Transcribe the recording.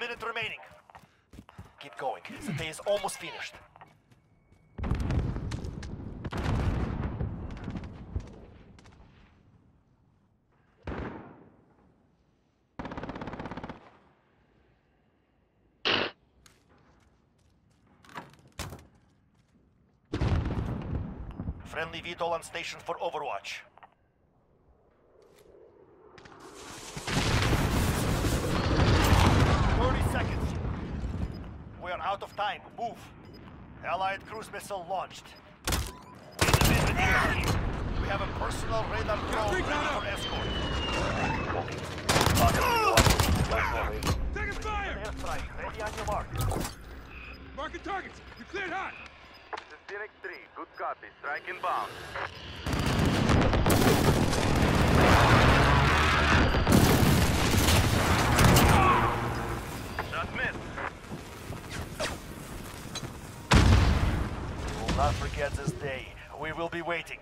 Minute remaining. Keep going. The day is almost finished. Friendly VTOL on station for Overwatch. Out of time. Move. Allied cruise missile launched. We have a personal radar drone ready for escort. Taking fire! Airstrike ready on your mark. Marking targets. You cleared hot. This is Phoenix 3. Good copy. Strike inbound. Shot missed. We will not forget this day. We will be waiting.